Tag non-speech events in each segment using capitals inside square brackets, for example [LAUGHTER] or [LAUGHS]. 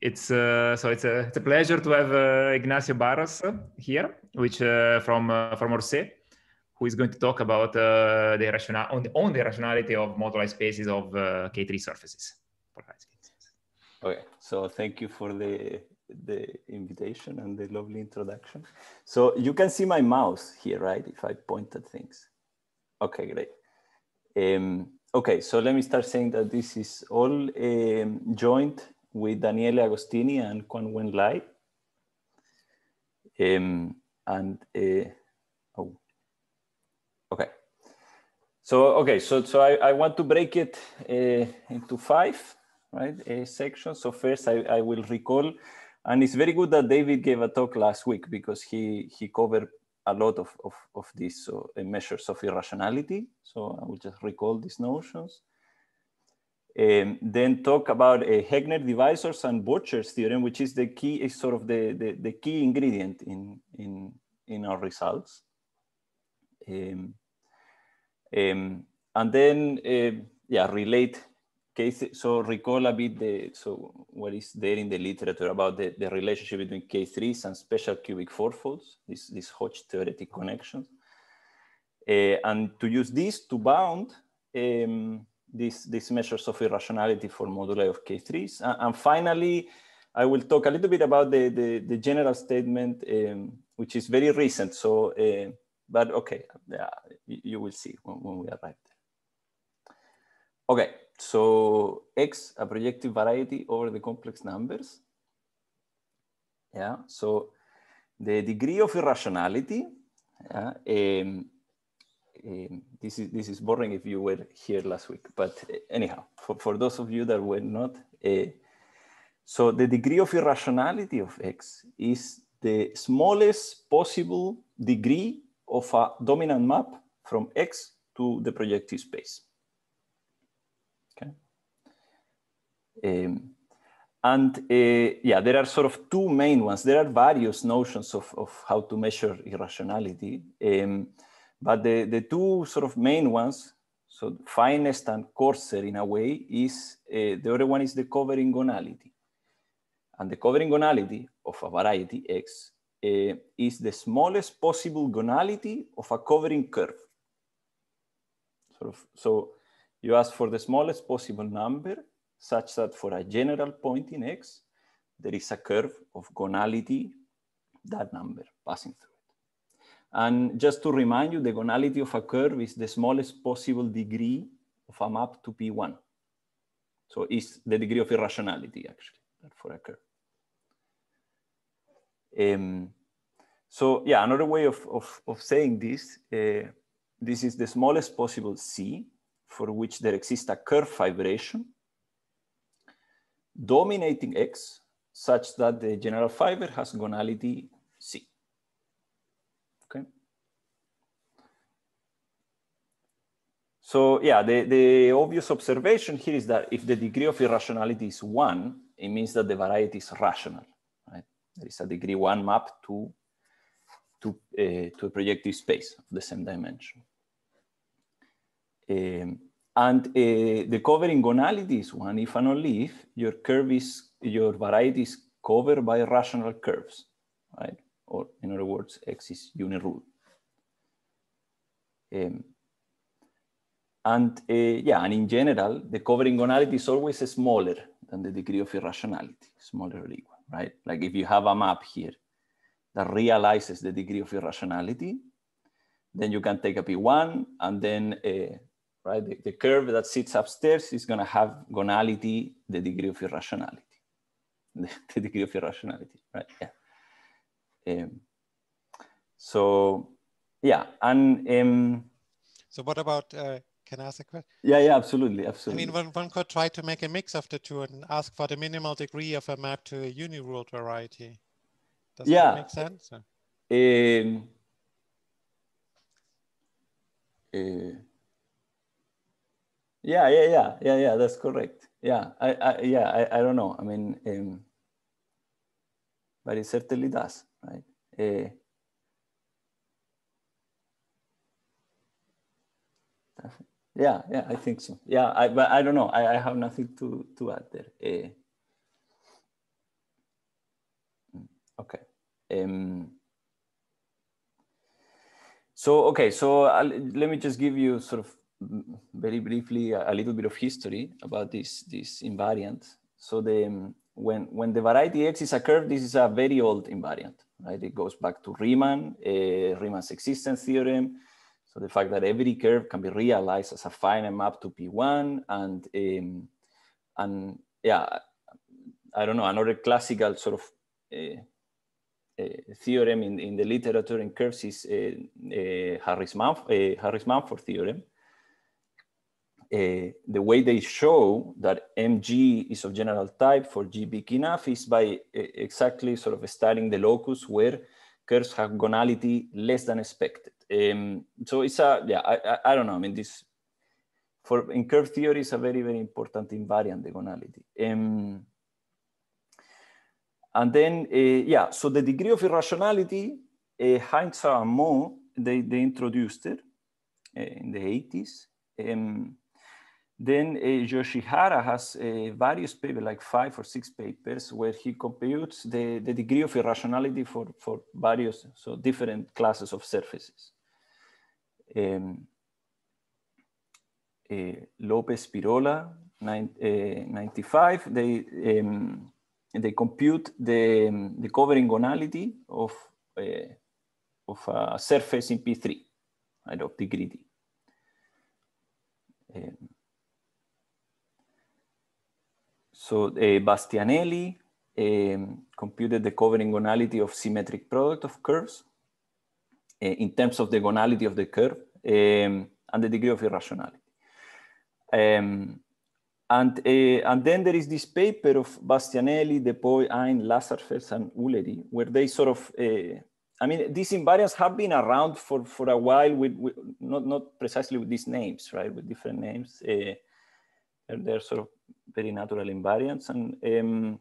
it's uh, so it's a it's a pleasure to have uh, Ignacio Barros here, which uh, from uh, from Orsay, who is going to talk about uh, the rational on the, on the rationality of moduli spaces of uh, K3 surfaces. Okay, so thank you for the the invitation and the lovely introduction. So you can see my mouse here, right? If I point at things. Okay, great. Um, okay, so let me start saying that this is all um, joined with Daniele Agostini and Kuan-Wen Lai. Um, and uh, oh, okay. So okay, so so I, I want to break it uh, into five right uh, sections. So first I, I will recall, and it's very good that David gave a talk last week because he he covered a lot of, of, of these so, uh, measures of irrationality. So I will just recall these notions. Um, then talk about uh, Heegner divisors and Borcherds' theorem, which is the key, is sort of the, the, the key ingredient in, in, in our results. Um, um, and then, uh, yeah, relate case. So recall a bit the, so what is there in the literature about the, the relationship between K3s and special cubic fourfolds, this, these Hodge theoretic connections. Uh, and to use this to bound um, these, these measures of irrationality for moduli of K3s. And, and, finally, I will talk a little bit about the, the, the general statement, um, which is very recent. So, uh, but okay, yeah, you will see when, when we arrive there. Okay, so X, a projective variety over the complex numbers. Yeah, so the degree of irrationality, yeah, um, um, this is this is boring if you were here last week, but uh, anyhow, for, for those of you that were not, uh, so the degree of irrationality of X is the smallest possible degree of a dominant map from X to the projective space. Okay. Um, and uh, yeah, there are sort of two main ones. There are various notions of, of how to measure irrationality. Um, but the, the two sort of main ones, so finest and coarser in a way, is uh, the other one is the covering gonality. And the covering gonality of a variety X uh, is the smallest possible gonality of a covering curve. Sort of, so you ask for the smallest possible number such that for a general point in X, there is a curve of gonality, that number passing through. And just to remind you, the gonality of a curve is the smallest possible degree of a map to P1. So it's the degree of irrationality actually for a curve. Um, so yeah, another way of, of, of saying this, uh, this is the smallest possible C for which there exists a curve fibration dominating X such that the general fiber has gonality C. So yeah, the, the obvious observation here is that if the degree of irrationality is one, it means that the variety is rational, right? There is a degree one map to, to, uh, to a projective space of the same dimension. Um, and uh, the covering gonality is one if and only if your curve is, your variety is covered by rational curves, right? Or in other words, X is unirule. Um, and uh, yeah, and in general, the covering gonality is always smaller than the degree of irrationality, smaller or equal, right? Like if you have a map here that realizes the degree of irrationality, then you can take a P1 and then, uh, right, the, the, curve that sits upstairs is gonna have gonality, the degree of irrationality, [LAUGHS] the, the degree of irrationality, right, yeah. Um, so, yeah, and... Um, so what about uh, can I ask a question? Yeah, yeah, absolutely, absolutely. I mean, one, one could try to make a mix of the two and ask for the minimal degree of a map to a uniruled variety. Does yeah. that make sense? Um, uh, yeah, yeah, yeah, yeah, yeah. That's correct. Yeah, I, I yeah, I, I don't know. I mean, um, but it certainly does, right? Uh, Yeah, yeah, I think so. Yeah, I, but I don't know. I, I have nothing to, to add there. Uh, Um, so, okay, so I'll, let me just give you sort of very briefly a, a, little bit of history about this, this invariant. So the, um, when, when the variety X is a curve, this is a very old invariant, right? It goes back to Riemann, uh, Riemann's existence theorem. The fact that every curve can be realized as a finite map to P1 and, um, and yeah, I don't know, another classical sort of uh, uh, theorem in, in the literature in curves is uh, uh, Harris-Mumford Harris theorem. Uh, the way they show that MG is of general type for G big enough is by uh, exactly sort of studying the locus where curves have gonality less than expected. Um, so it's a, yeah, I, I, I, don't know. I mean, this, for in curve theory is a very, very important invariant, the gonality. Um, and then, uh, yeah, so the degree of irrationality, uh, Heinz and Moh, they, they introduced it uh, in the 80s. Um, then uh, Yoshihara has uh, various papers, like five or six papers, where he computes the, the degree of irrationality for, for various, so different classes of surfaces. Um, uh, Lopez Pirola, nine, uh, 95, they, um, they compute the, um, the covering gonality of, uh, of a surface in P3, right, of degree D. Um, So uh, Bastianelli um, computed the covering gonality of symmetric product of curves uh, in terms of the gonality of the curve um, and the degree of irrationality. Um, and, uh, and then there is this paper of Bastianelli, De Poi, Ein, Lazarsfeld, and Ullery, where they sort of, uh, I mean, these invariants have been around for, for a while with, with, not, not precisely with these names, right, with different names. Uh, they're, sort of very natural invariants. And, um,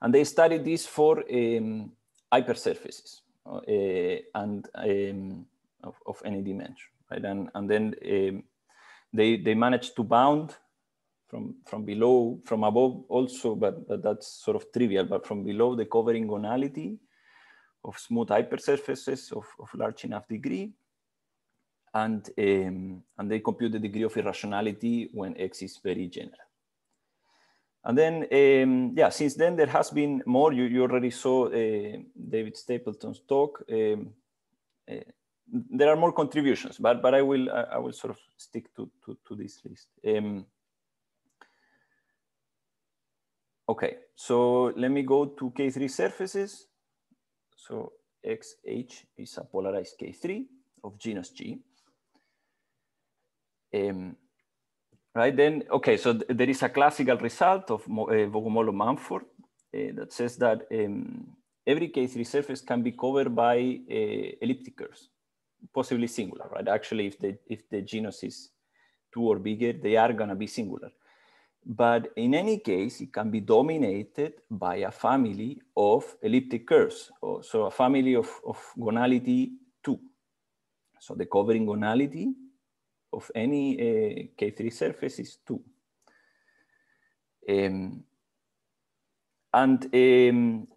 and they studied this for um, hypersurfaces uh, and um, of, of, any dimension, right? And, and then um, they, they managed to bound from, from below, from above also, but, but that's sort of trivial, but from below the covering gonality of smooth hypersurfaces of, of large enough degree and, um, and they compute the degree of irrationality when X is very general. And then, um, yeah, since then there has been more. You, you already saw uh, David Stapleton's talk. Um, uh, there are more contributions, but but I will I, will sort of stick to to, to this list. Um, okay, so let me go to K3 surfaces. So XH is a polarized K3 of genus G. Um, right then, okay, so th there is a classical result of uh, Bogomolov-Mumford uh, that says that um, every K3 surface can be covered by uh, elliptic curves, possibly singular, right? Actually, if the, if the genus is two or bigger, they are gonna be singular. But in any case, it can be dominated by a family of elliptic curves. So a family of, of gonality two. So the covering gonality of any uh, K3 surface is two. Um, and um,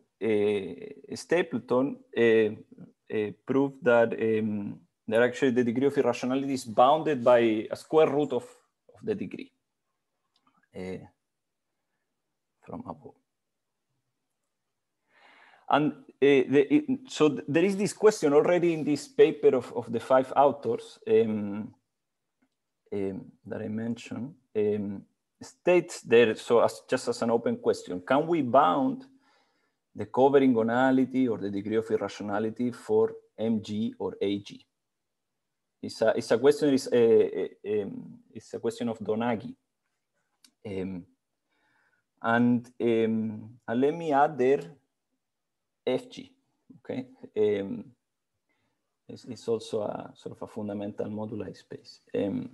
Stapleton uh, proved that, um, that actually the degree of irrationality is bounded by a square root of, of the degree from above. And uh, the, it, so there is this question already in this paper of, of the five authors. Um, um, that I mentioned um, states there, so as, just as an open question, can we bound the covering gonality or the degree of irrationality for MG or AG? It's a, it's a question, it's a, a, um, it's a question of Donagi. Um, and, um, and let me add there FG, okay? Um, it's, it's, also a sort of a fundamental moduli space. Um,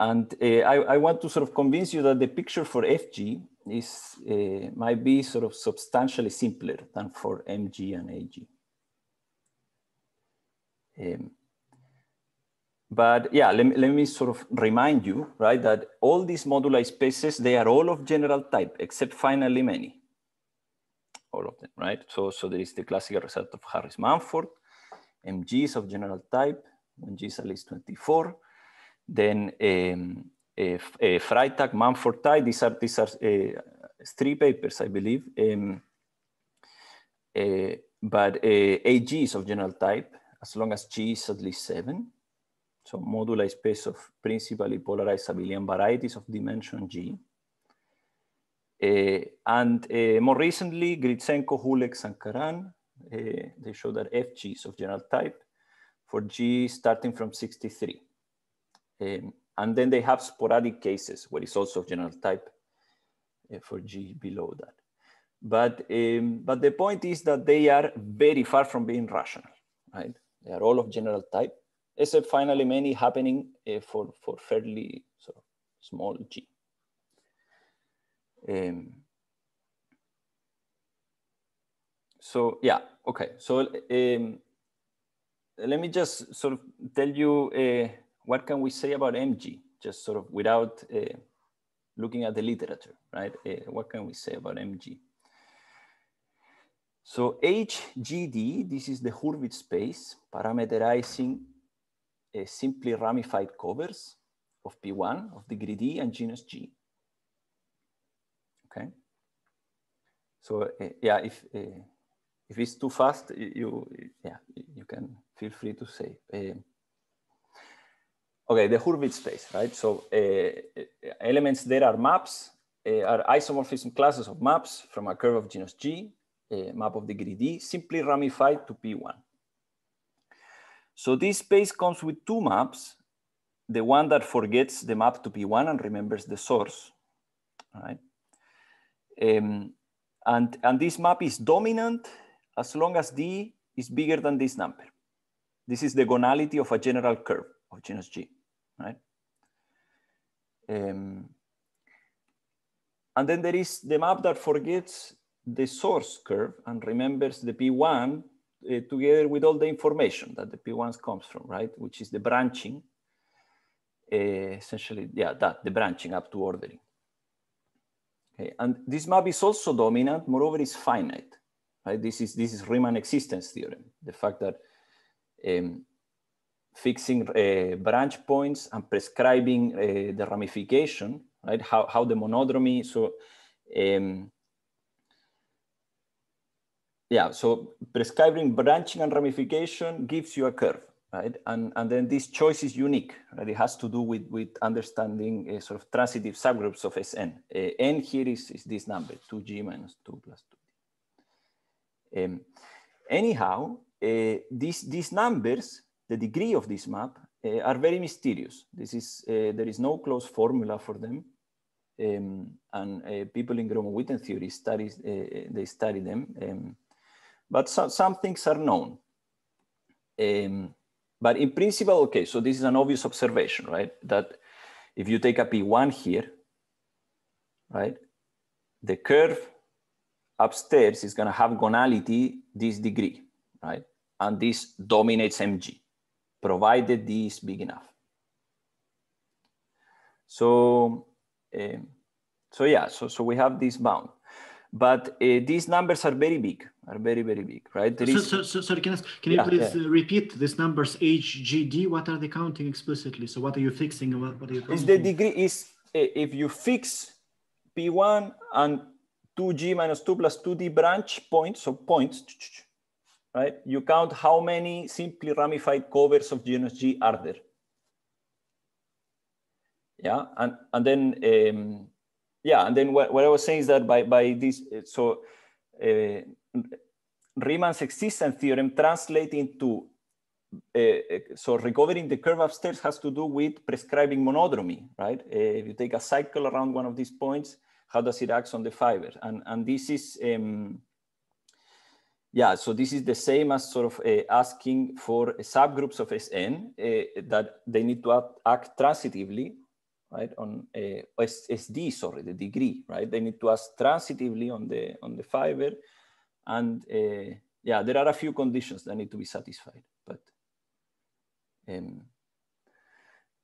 and uh, I, I, want to sort of convince you that the picture for FG is uh, might be sort of substantially simpler than for MG and AG. Um, but yeah, let, let me sort of remind you, right, that all these moduli spaces, they are all of general type, except finally many. all of them, right? So, so there is the classical result of Harris-Mumford, MGs of general type, when G is at least 24. Then um, a, a Freitag, Mumford these are, these are uh, three papers, I believe. Um, uh, but uh, AGs of general type, as long as G is at least seven. So moduli space of principally polarized abelian varieties of dimension G. Uh, and uh, more recently, Gritsenko, Hulek, Sankaran, uh, they show that FGs of general type for G starting from 63. Um, and then they have sporadic cases where it's also general type uh, for G below that. But, um, but the point is that they are very far from being rational, right? They are all of general type, except finally many happening uh, for, for fairly sort of small G. Um, so yeah, okay. So um, let me just sort of tell you uh, what can we say about MG, just sort of without uh, looking at the literature, right? Uh, what can we say about MG? So HGD, this is the Hurwitz space parameterizing uh, simply ramified covers of P1 of degree D and genus G. Okay. So uh, yeah, if uh, if it's too fast, you yeah you can feel free to say. Uh, okay, the Hurwitz space, right? So uh, elements there are maps, uh, are isomorphism classes of maps from a curve of genus G, a map of degree D, simply ramified to P1. So this space comes with two maps, the one that forgets the map to P1 and remembers the source, right? Um, and, and this map is dominant as long as D is bigger than this number. This is the gonality of a general curve of genus G, right? Um, and then there is the map that forgets the source curve and remembers the P1 uh, together with all the information that the P1 comes from, right? Which is the branching, uh, essentially, yeah, that, the branching up to ordering. Okay, and this map is also dominant, moreover, is finite, right? This is, this is Riemann existence theorem, the fact that um, fixing uh, branch points and prescribing uh, the ramification, right? How, how the monodromy, so um, yeah, so prescribing branching and ramification gives you a curve, right? And, and then this choice is unique, right? It has to do with, with understanding uh, sort of transitive subgroups of Sn. Uh, n here is, is this number, 2g minus 2 plus 2d. Um, anyhow, uh, these, these numbers, the degree of this map, uh, are very mysterious. This is, uh, there is no closed formula for them. Um, and uh, people in Gromov-Witten theory studies, they study them. Um, but so, some things are known. Um, but in principle, okay, so this is an obvious observation, right? That if you take a P1 here, right, the curve upstairs is gonna have gonality this degree, right? And this dominates MG, provided D is big enough. So, um, so yeah, so, so we have this bound. But uh, these numbers are very big, are very, very big, right? There so, is... so, so, sorry, can, I, can yeah, you please yeah. repeat these numbers HGD? What are they counting explicitly? So what are you fixing? What, what are you counting? Is the degree is uh, if you fix P1 and 2G minus 2 plus 2D branch points, so points, right? You count how many simply ramified covers of genus G are there. Yeah, and, and then um, yeah, and then what, what I was saying is that by, by this, so uh, Riemann's existence theorem translates into, uh, so recovering the curve upstairs has to do with prescribing monodromy, right? Uh, if you take a cycle around one of these points, how does it act on the fiber? And, and this is, um, yeah, so this is the same as sort of uh, asking for subgroups of Sn uh, that they need to act, act transitively right? On uh, SD, sorry, the degree, right? They need to act transitively on the on the fiber, and yeah, there are a few conditions that need to be satisfied. But um,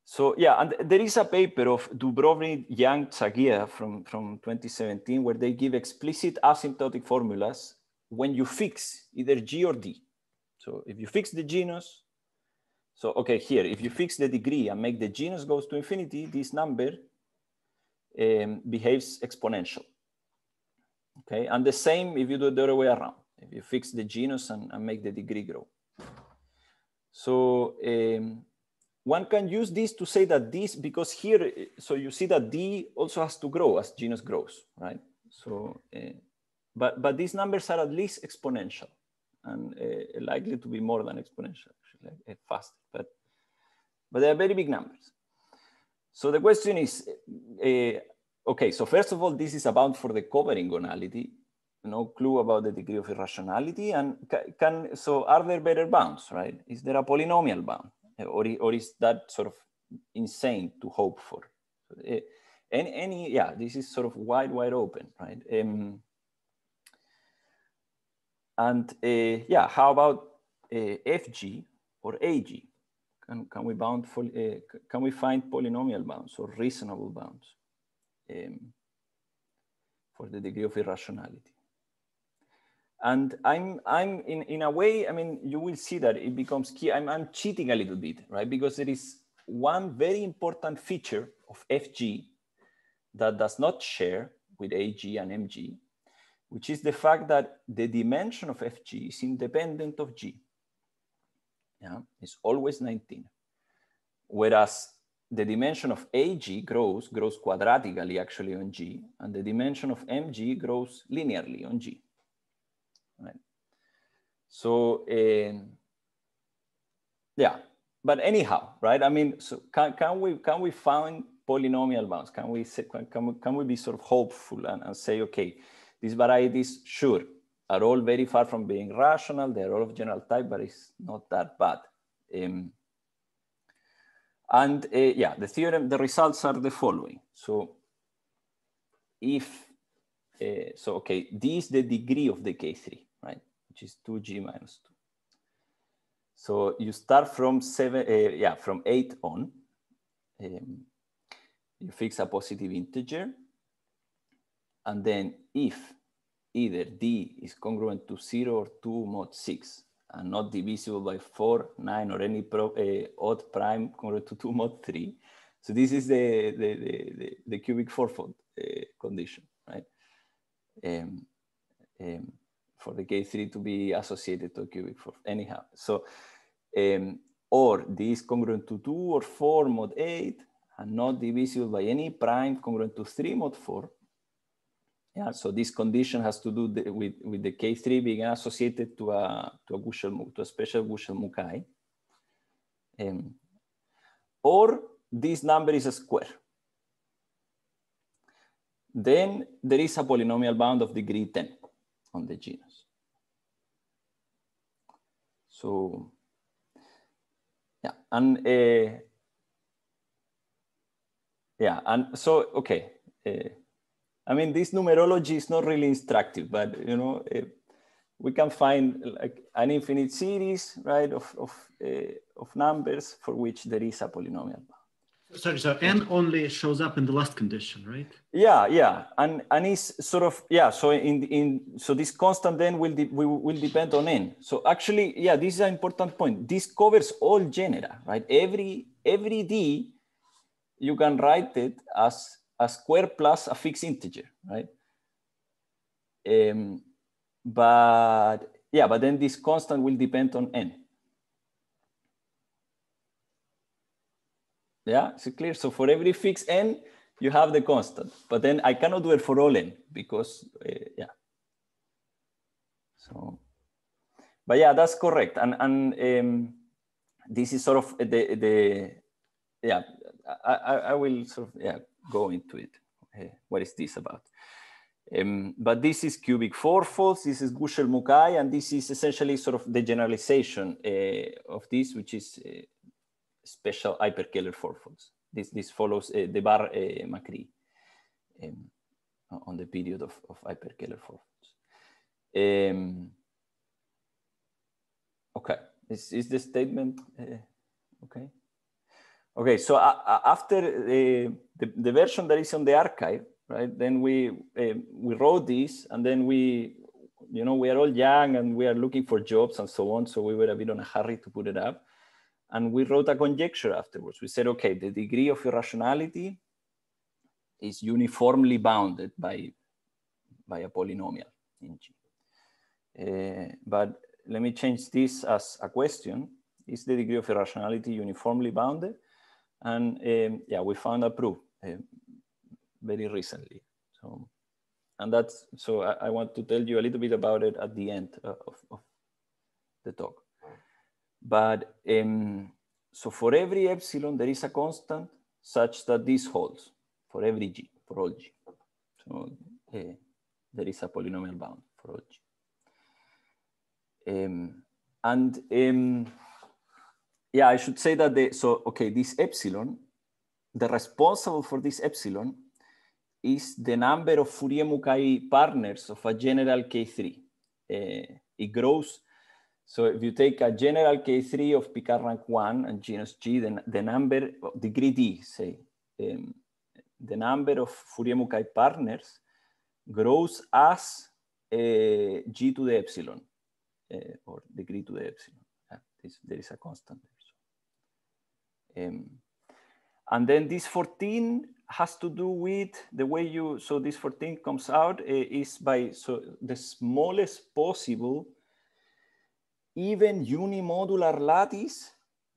So yeah, and there is a paper of Dubrovin, Yang, Zagier from, from 2017 where they give explicit asymptotic formulas when you fix either G or D. So if you fix the genus, so okay, here, if you fix the degree and make the genus goes to infinity, this number um, behaves exponential. Okay, and the same if you do it the other way around. If you fix the genus and, and make the degree grow. So um, one can use this to say that this, because here, so you see that D also has to grow as genus grows, right? So, uh, but, but these numbers are at least exponential and uh, likely to be more than exponential, actually, uh, faster, but, but they are very big numbers. So the question is, uh, okay, so first of all, this is about for the covering gonality, no clue about the degree of irrationality. And can, so are there better bounds, right? Is there a polynomial bound? Or, or is that sort of insane to hope for? Uh, any, any, yeah, this is sort of wide, wide open, right? Um, and uh, yeah, how about uh, FG or AG? Can, can we bound for, uh, can we find polynomial bounds or reasonable bounds um, for the degree of irrationality? And I'm, I'm in, in a way, I mean, you will see that it becomes key. I'm, I'm cheating a little bit, right? Because there is one very important feature of FG that does not share with AG and MG, which is the fact that the dimension of FG is independent of G. Yeah, it's always 19. Whereas the dimension of AG grows, grows quadratically actually on G, and the dimension of MG grows linearly on G. Right? So, um, yeah, but anyhow, right? I mean, so can, can we can we find polynomial bounds? Can we can we, can we be sort of hopeful and, and say, okay, these varieties, sure, are all very far from being rational. They're all of general type, but it's not that bad. Um, and uh, yeah, the theorem, the results are the following. So if, uh, so okay, this is the degree of the K3, right? Which is 2G minus 2. So you start from seven, uh, yeah, from eight on. Um, you fix a positive integer. And then if either D is congruent to zero or two mod six and not divisible by four, nine, or any pro, uh, odd prime congruent to two mod three. So this is the, the, the, the, the cubic fourfold uh, condition, right? Um, um, for the K3 to be associated to a cubic fourfold, anyhow. So, um, or D is congruent to two or four mod eight and not divisible by any prime congruent to three mod four, yeah, so this condition has to do the, with, with the K3 being associated to a, to a, Gushel, to a special Gushel-Mukai. Um, or this number is a square. Then there is a polynomial bound of degree 10 on the genus. So, yeah, and uh, yeah, and so, okay. Uh, I mean, this numerology is not really instructive, but you know, uh, we can find like an infinite series, right, of of, uh, of numbers for which there is a polynomial. Sorry, so n only shows up in the last condition, right? Yeah, yeah, and and it's sort of yeah. So in in so this constant then will will will depend on n. So actually, yeah, this is an important point. This covers all genera, right? Every every d, you can write it as a square plus a fixed integer, right? Um, but yeah, but then this constant will depend on n. Yeah, is it clear? So for every fixed n, you have the constant, but then I cannot do it for all n because, uh, yeah. So, but yeah, that's correct. And, and um, this is sort of the, the yeah, I, I will sort of, yeah, go into it. Uh, what is this about? Um, but this is cubic fourfolds, this is Gushel-Mukai, and this is essentially sort of the generalization uh, of this, which is uh, special hyperkähler fourfolds. This, this follows uh, Debarre uh, Macri um, on the period of, of hyperkähler fourfolds. Um, okay, is, is the statement uh, okay? Okay, so uh, after uh, the, the version that is on the arXiv, right, then we, uh, we wrote this and then we, you know, we are all young and we are looking for jobs and so on. So we were a bit on a hurry to put it up. And we wrote a conjecture afterwards. We said, okay, the degree of irrationality is uniformly bounded by, by a polynomial in G. Uh, but let me change this as a question. Is the degree of irrationality uniformly bounded? And um, yeah, we found a proof uh, very recently. So, and that's, so I, I, want to tell you a little bit about it at the end of, of the talk. But um, so for every epsilon, there is a constant such that this holds for every g, for all g. So uh, there is a polynomial bound for all g. Um, and um, yeah, I should say that the, so, okay, this epsilon, the responsible for this epsilon is the number of Fourier-Mukai partners of a general K3. Uh, it grows. So if you take a general K3 of Picard rank one and genus G, then the number, degree D, say, um, the number of Fourier-Mukai partners grows as uh, G to the epsilon, uh, or degree to the epsilon. This, there is a constant. Um, and then this 14 has to do with the way you, so this 14 comes out uh, is by so the smallest possible even unimodular lattice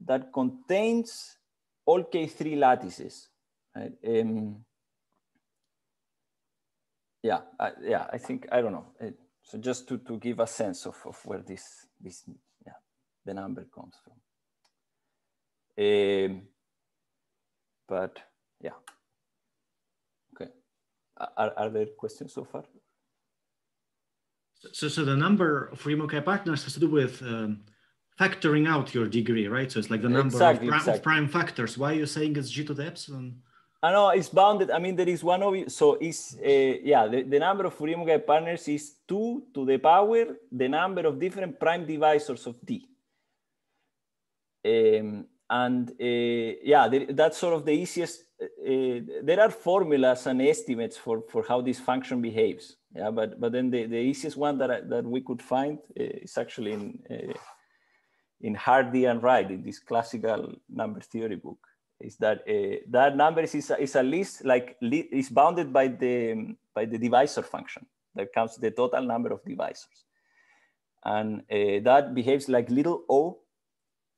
that contains all K3 lattices. Right? Um, yeah, uh, yeah, I think, I don't know. Uh, so just to, to give a sense of, of where this, this, yeah, the number comes from. Um, but yeah. Okay. Are, are there questions so far? So, so the number of Fourier-Mukai partners has to do with um, factoring out your degree, right? So it's like the number exactly, of, prime, exactly. of, prime, factors. Why are you saying it's g to the epsilon? I know it's bounded. I mean, there is one of you. So it's, uh, yeah, the, the number of Fourier-Mukai partners is two to the power, the number of different prime divisors of D. Um, and uh, yeah, that's sort of the easiest. Uh, there are formulas and estimates for, for how this function behaves. Yeah, but but then the, the easiest one that I, that we could find uh, is actually in uh, in Hardy and Wright in this classical number theory book. Is that uh, that number is is a, is a list like li is bounded by the by the divisor function that counts the total number of divisors, and uh, that behaves like little o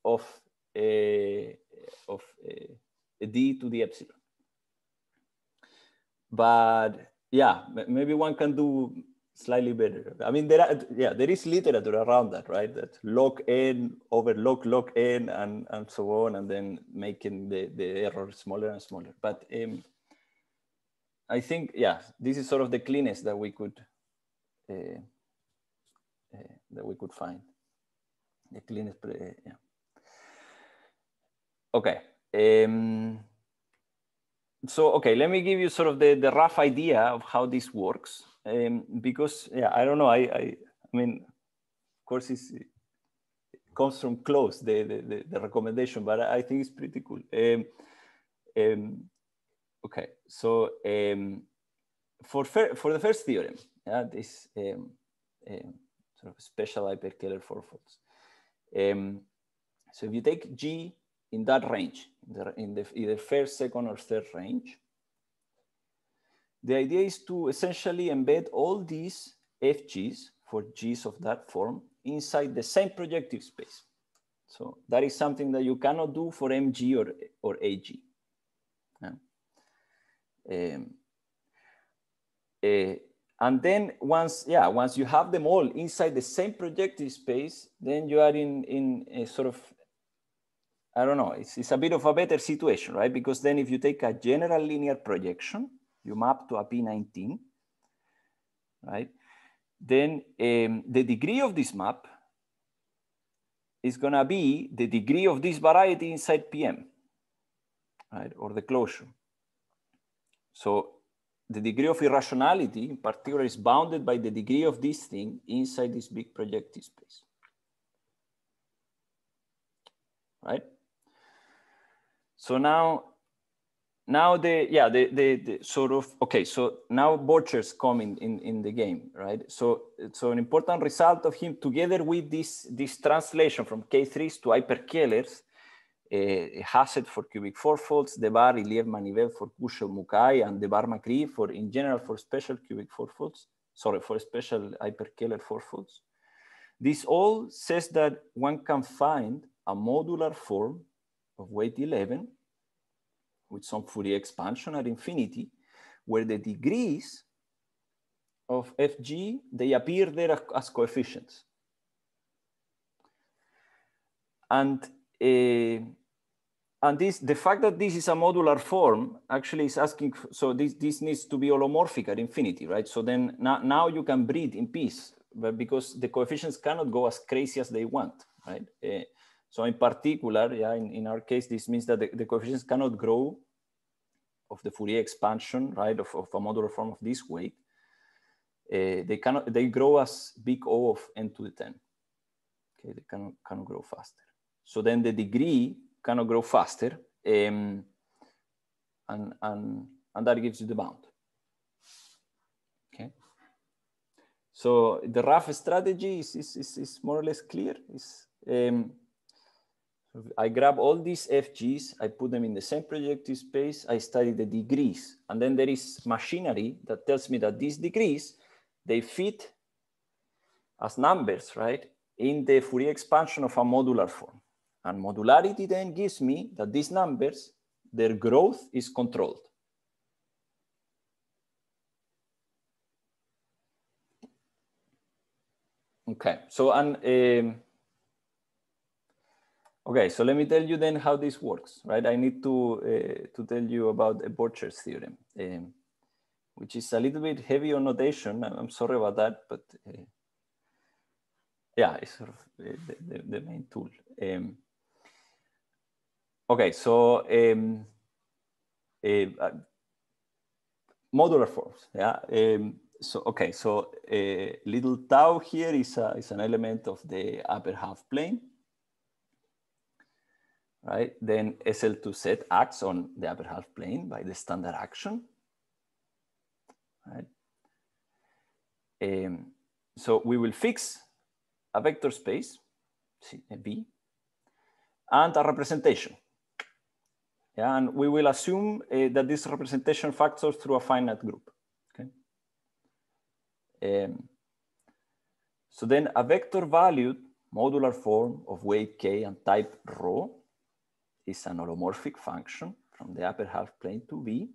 of uh, of d to the epsilon. But yeah, maybe one can do slightly better. I mean, there are, yeah, there is literature around that, right? That log n over log log n and, and so on, and then making the, the error smaller and smaller. But um, I think, yeah, this is sort of the cleanest that we could, uh, uh, that we could find. The cleanest, uh, yeah. Okay. Um, so okay let me give you sort of the, the rough idea of how this works um, because yeah i don't know i i, I mean of course it comes from close the, the, the recommendation but i think it's pretty cool um, um, okay so for for the first theorem yeah this sort of special hyperkähler fourfolds um, so if you take g in that range, in the, in the either first, second, or third range. The idea is to essentially embed all these FGs for Gs of that form inside the same projective space. So that is something that you cannot do for MG or, or AG. Yeah. Um, uh, and then once, yeah, once you have them all inside the same projective space, then you are in, in a sort of I don't know, it's, it's a bit of a better situation, right? Because then if you take a general linear projection, you map to a P19, right? Then um, the degree of this map is gonna be the degree of this variety inside PM, right? Or the closure. So the degree of irrationality in particular is bounded by the degree of this thing inside this big projective space. Right? So now now the yeah the, the, the sort of okay so now Borcherds come in, in in the game right so so an important result of him together with this this translation from k3s to hyperkählers uh, Hassett for cubic four folds, Debarre, Iliev, Manivel for Gushel, Mukai, and the Debarre Macri for in general for special cubic four folds, sorry, for special hyperkähler four folds. This all says that one can find a modular form of weight 11 with some Fourier expansion at infinity, where the degrees of fg, they appear there as coefficients. And, uh, and this, the fact that this is a modular form actually is asking, so this, this needs to be holomorphic at infinity, right? So then now, now you can breathe in peace, but because the coefficients cannot go as crazy as they want, right? Uh, so in particular, yeah, in, in our case, this means that the, the coefficients cannot grow of the Fourier expansion, right, of, of a modular form of this weight. Uh, they cannot, they grow as big O of n to the 10. Okay, they cannot, cannot grow faster. So then the degree cannot grow faster, um, and, and, and that gives you the bound. Okay. So the rough strategy is, is, is, is more or less clear. Is um, I grab all these FGs, I put them in the same projective space, I study the degrees. And then there is machinery that tells me that these degrees, they fit as numbers, right? In the Fourier expansion of a modular form. And modularity then gives me that these numbers, their growth is controlled. Okay, so and um, Okay, so let me tell you then how this works, right? I need to, uh, to tell you about a Borcherds' theorem, um, which is a little bit heavy on notation. I'm sorry about that, but uh, yeah, it's sort of the, the, the main tool. Um, okay, so um, uh, modular forms, yeah. So, okay, so little tau here is, a, is an element of the upper half plane right? Then SL2Z acts on the upper half plane by the standard action, right? Um, so we will fix a vector space, V, and a representation. Yeah, and we will assume uh, that this representation factors through a finite group. Okay. Um, so then a vector valued modular form of weight k and type rho is an holomorphic function from the upper half plane to V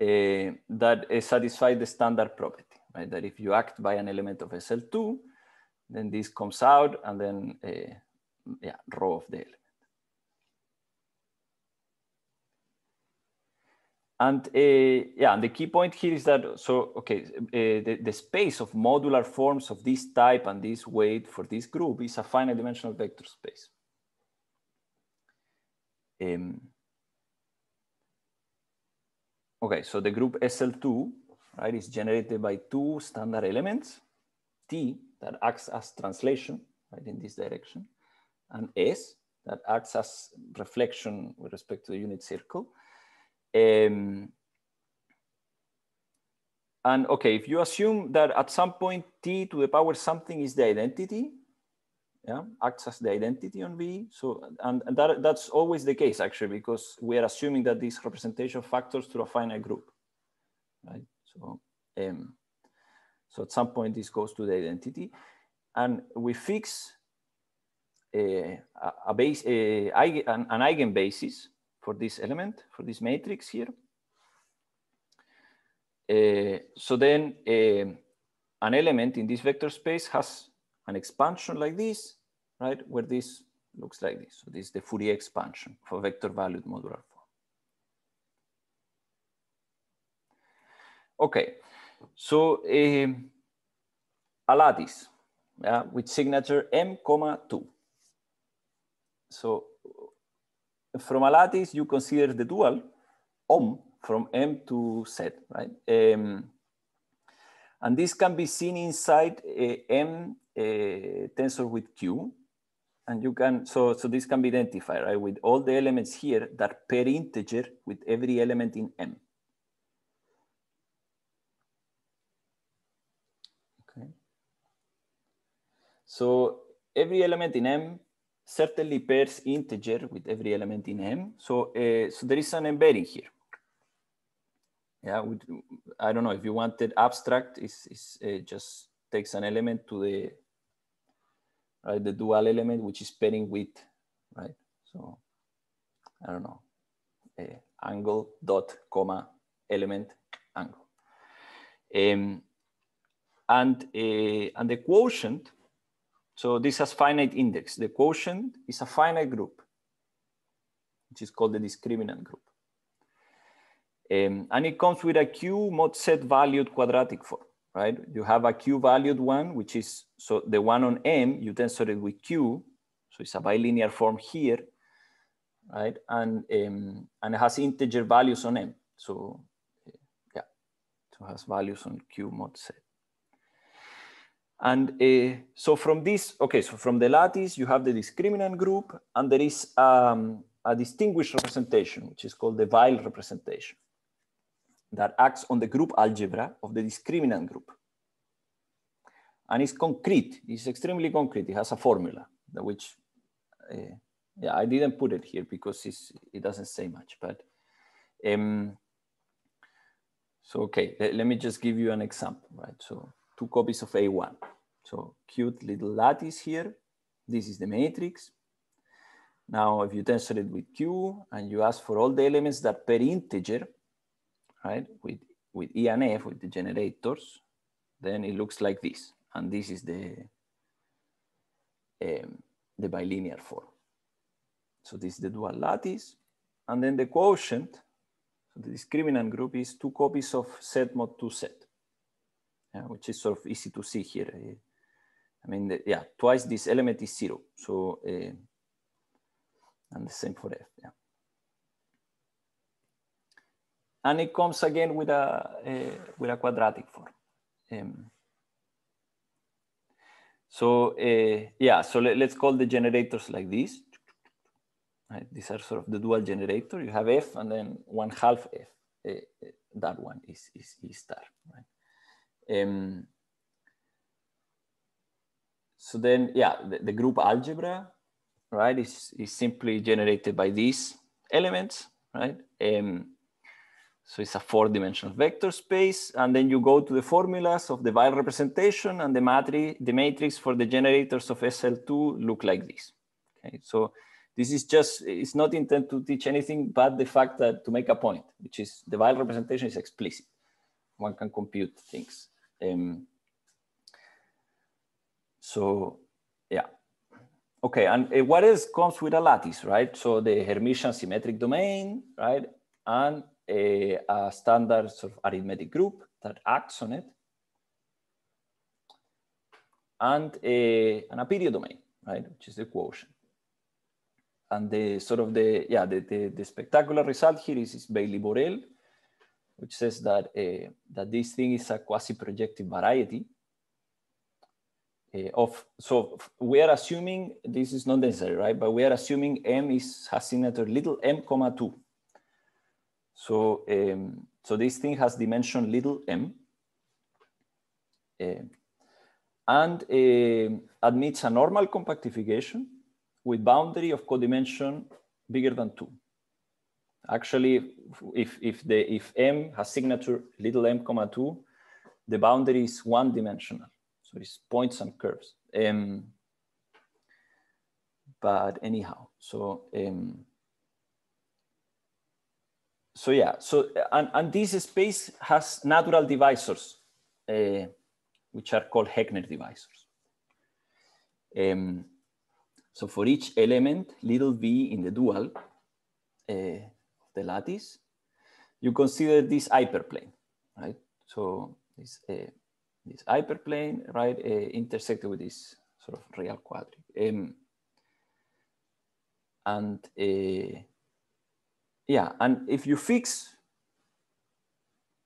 uh, that uh, satisfies the standard property, right? That if you act by an element of SL2, then this comes out and then, uh, yeah, rho of the element. And uh, yeah, and the key point here is that, so, okay, uh, the, the space of modular forms of this type and this weight for this group is a finite dimensional vector space. Um, okay, so the group SL2 right, is generated by two standard elements, T that acts as translation right, in this direction, and S that acts as reflection with respect to the unit circle. Um, and okay, if you assume that at some point T to the power something is the identity, yeah, acts as the identity on V. So, and, and that, that's always the case actually, because we are assuming that these representation factors through a finite group, right? So, um, so at some point this goes to the identity and we fix a, a base, a, an, an eigenbasis for this element, for this matrix here. Uh, so then uh, an element in this vector space has an expansion like this right? Where this looks like this. So this is the Fourier expansion for vector valued modular form. Okay, so um, a lattice yeah, with signature m comma 2. So from a lattice, you consider the dual om from m to z, right? Um, and this can be seen inside a m tensor with q and you can, so, so this can be identified, right, with all the elements here that per integer with every element in M. Okay. So every element in M certainly pairs integer with every element in M. So, uh, so there is an embedding here. Yeah, I don't know if you wanted abstract, is is uh, just takes an element to the right? The dual element, which is pairing with, right? So I don't know, angle dot comma element angle. Um, and, uh, and the quotient, so this has finite index. The quotient is a finite group, which is called the discriminant group. Um, and it comes with a Q mod Z valued quadratic form right? You have a Q valued one, which is, so the one on M, you tensor it with Q. So it's a bilinear form here, right? And, um, and it has integer values on M. So yeah, so it has values on Q mod Z. And uh, so from this, okay, so from the lattice, you have the discriminant group, and there is um, a distinguished representation, which is called the Weil representation that acts on the group algebra of the discriminant group. And it's concrete, it's extremely concrete. It has a formula, that which, uh, yeah, I didn't put it here because it doesn't say much, but, um, so okay, let, let me just give you an example, right? So two copies of A1. So cute little lattice here. This is the matrix. Now, if you tensor it with Q and you ask for all the elements that per integer right? With, with E and F, with the generators, then it looks like this. And this is the, um, the bilinear form. So this is the dual lattice. And then the quotient, so the discriminant group is two copies of Z mod 2 Z, yeah, which is sort of easy to see here. I mean, the, yeah, twice this element is zero. So, uh, and the same for F, yeah and it comes again with a, a with a quadratic form. Um, so uh, yeah, so let, us call the generators like this. Right? These are sort of the dual generator. You have F and then one half F. Uh, that one is, is E star. Right? Um, so then, yeah, the, the, group algebra, right, is, is simply generated by these elements, right? Um, so it's a four-dimensional vector space. And then you go to the formulas of the Weil representation and the, matri the matrix for the generators of SL2 look like this. Okay, so this is just, it's not intended to teach anything but the fact that to make a point, which is the Weil representation is explicit. One can compute things. Um, so yeah. Okay, and uh, what else comes with a lattice, right? So the Hermitian symmetric domain, right? And a, a standard sort of arithmetic group that acts on it, and a, and a period domain, right, which is the quotient. And the sort of the, yeah, the, the, the spectacular result here is, is Baily-Borel, which says that, uh, that this thing is a quasi-projective variety uh, of, so we are assuming, this is not necessary, right? But we are assuming M is has signature little m comma 2. So, um, so this thing has dimension little m uh, and uh, admits a normal compactification with boundary of codimension bigger than two. Actually, if, if, the, if m has signature little m comma two, the boundary is one dimensional. So it's points and curves. Um, but anyhow, so um, so yeah, so and, and this space has natural divisors, uh, which are called Heegner divisors. Um, so for each element, little v in the dual uh, the lattice, you consider this hyperplane, right? So this, uh, this hyperplane, right, uh, intersected with this sort of real quadric. Um, and yeah, and if you fix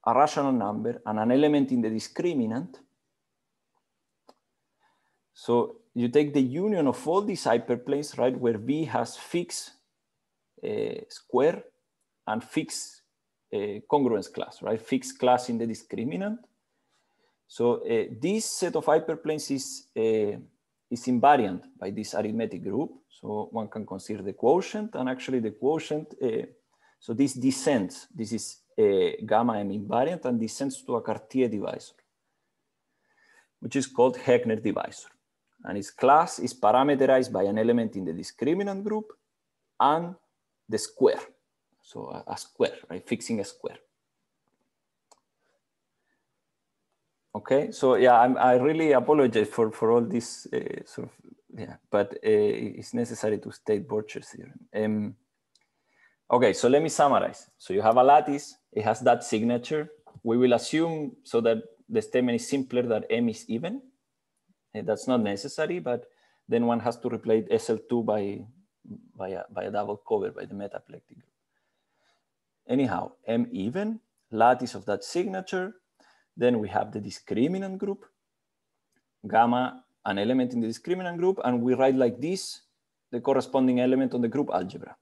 a rational number and an element in the discriminant, so you take the union of all these hyperplanes, right, where V has fixed uh, square and fixed uh, congruence class, right, fixed class in the discriminant. So uh, this set of hyperplanes is, uh, is invariant by this arithmetic group. So one can consider the quotient and actually the quotient, so this descends, this is a gamma m invariant and descends to a Cartier divisor, which is called Heegner divisor. And its class is parameterized by an element in the discriminant group and the square. So a, a square, right? Fixing a square. Okay, so yeah, I'm, i really apologize for, for all this uh, sort of, yeah, but uh, it's necessary to state Borcherds' theorem. Um, okay, so let me summarize. So you have a lattice, it has that signature. We will assume so that the statement is simpler that M is even. Uh, that's not necessary, but then one has to replace SL2 by, by, a, by a double cover by the metaplectic group. Anyhow, M even, lattice of that signature, then we have the discriminant group, gamma, an element in the discriminant group, and we write like this, the corresponding element on the group algebra.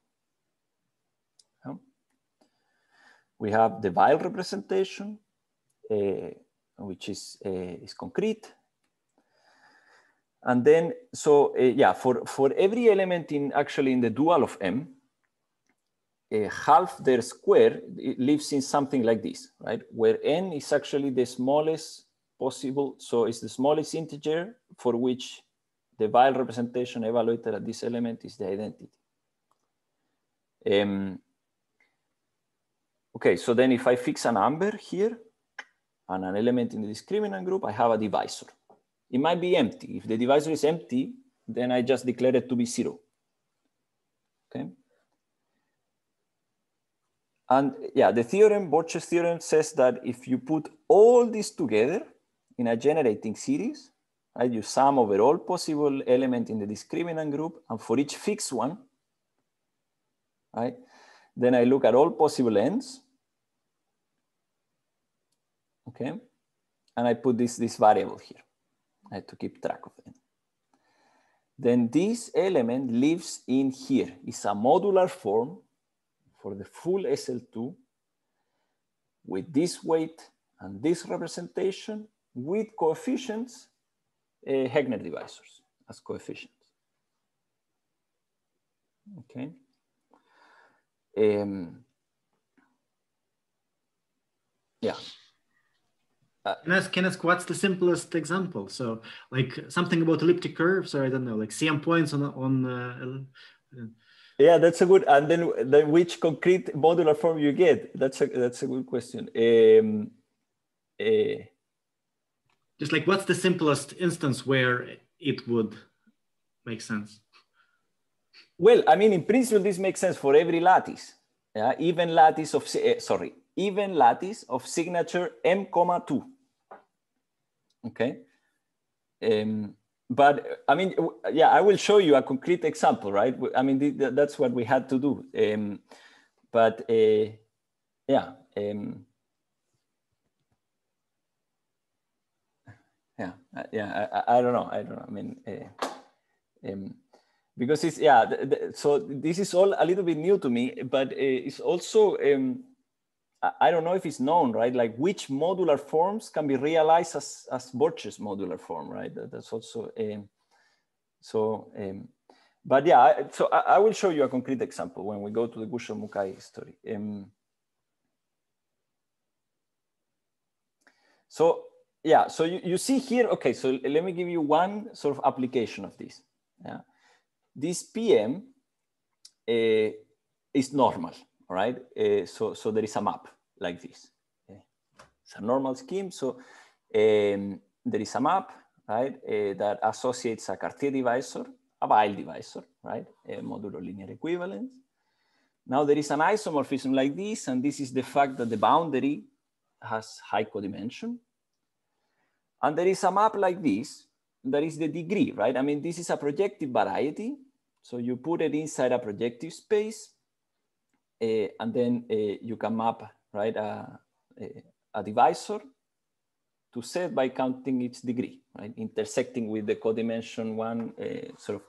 We have the Weil representation, uh, which is, uh, is concrete. And then, so uh, yeah, for, for every element in actually in the dual of M, uh, half their square lives in something like this, right? Where n is actually the smallest possible, so it's the smallest integer for which the Weil representation evaluated at this element is the identity. Um, okay, so then if I fix a number here and an element in the discriminant group, I have a divisor. It might be empty. If the divisor is empty, then I just declare it to be zero. Okay. And yeah, the theorem, Borcherds' theorem says that if you put all these together in a generating series, right, you sum over all possible element in the discriminant group, and for each fixed one, right, then I look at all possible ends, okay, and I put this, this variable here right, to keep track of it. Then this element lives in here. It's a modular form for the full SL2 with this weight and this representation with coefficients, uh, Heegner divisors as coefficients. Okay. Um, yeah. Uh, can I ask, can I ask what's the simplest example? So like something about elliptic curves or I don't know, like CM points on, on uh, yeah, that's a good. And then, then which concrete modular form you get? That's a that's a good question. Um, uh, Just like what's the simplest instance where it would make sense? Well, I mean, in principle, this makes sense for every lattice. Yeah, even lattice of uh, sorry, even lattice of signature m comma two. Okay. Um, but I mean, yeah, I will show you a concrete example, right? I mean, that's what we had to do. Um, but uh, yeah, um, yeah, yeah. I, I, don't know. I don't know. I mean, uh, um, because it's yeah. The, the, so this is all a little bit new to me, but uh, it's also um, I don't know if it's known, right? Like which modular forms can be realized as, as Borcherds' modular form, right? That, that's also, um, so, um, but yeah, so I, I, will show you a concrete example when we go to the Gushel Mukai story. Um, so yeah, so you, you see here, okay, so let me give you one sort of application of this. Yeah, This PM uh, is normal, right? Uh, so, so there is a map like this. It's a normal scheme. So um, there is a map, right, uh, that associates a Cartier divisor, a Weil divisor, right, a modulo linear equivalence. Now there is an isomorphism like this, and this is the fact that the boundary has high codimension. And there is a map like this, that is the degree, right? I mean, this is a projective variety. So you put it inside a projective space, uh, and then uh, you can map right a, a, a, divisor to Z by counting its degree, right? Intersecting with the codimension one uh, sort of,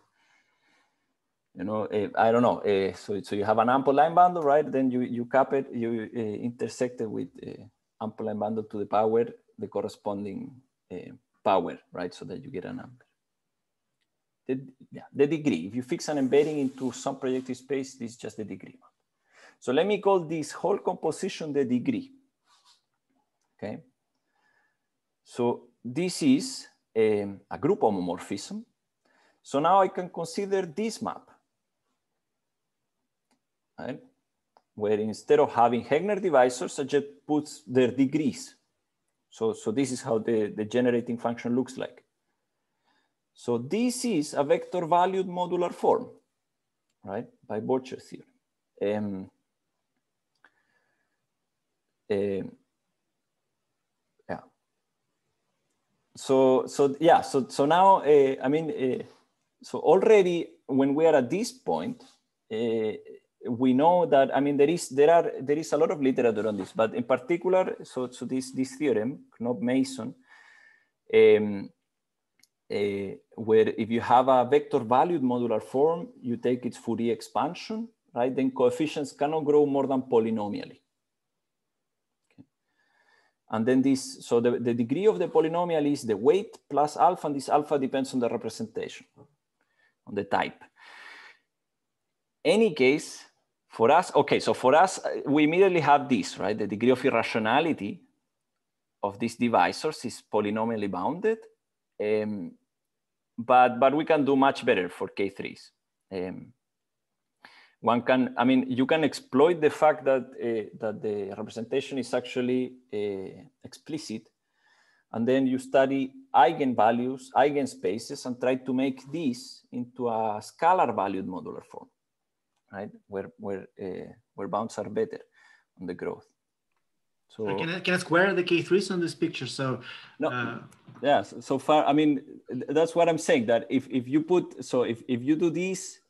you know, uh, I don't know. Uh, so, so you have an ample line bundle, right? Then you, you cap it, you intersect it with ample line bundle to the power, the corresponding power, right? So that you get a number. The, the degree, if you fix an embedding into some projective space, this is just the degree. So let me call this whole composition the degree, okay? So this is a, a group homomorphism. So now I can consider this map, right? where instead of having Heegner divisors, I just put their degrees. So, so this is how the, the generating function looks like. So this is a vector valued modular form, right, by Borcherds' theorem. Um, uh, so so yeah so so now uh, i mean uh, so already when we are at this point uh, we know that i mean there is there are there is a lot of literature on this but in particular so so this this theorem Knopp Mason um, uh, where if you have a vector valued modular form you take its fourier expansion right then coefficients cannot grow more than polynomially and then this, so the, the degree of the polynomial is the weight plus alpha, and this alpha depends on the representation, on the type. Any case, for us, okay, so for us, we immediately have this, right? The degree of irrationality of these divisors is polynomially bounded, um, but, but we can do much better for K3s. Um, one can, I mean, you can exploit the fact that, uh, that the representation is actually uh, explicit. And then you study eigenvalues, eigenspaces, and try to make this into a scalar valued modular form, right? Where, where, uh, where bounds are better on the growth. So can I, can I square the K3s on this picture? So no, uh, yeah. So, so, far, I mean, that's what I'm saying. That if if you put so if if you do this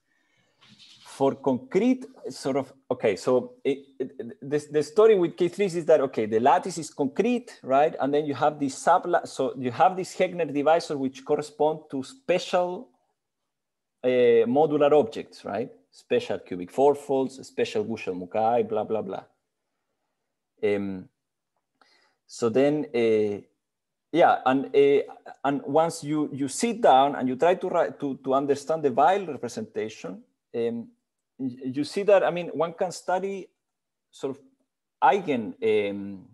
for concrete sort of okay so it, it, this, the story with k3s is that okay the lattice is concrete right and then you have this sub so you have this Heegner divisor which correspond to special uh, modular objects right special cubic fourfolds special Gushel-Mukai blah blah blah um, so then uh, yeah and uh, and once you you sit down and you try to write to to understand the Weil representation um, you see that, I mean, one can study sort of eigen um,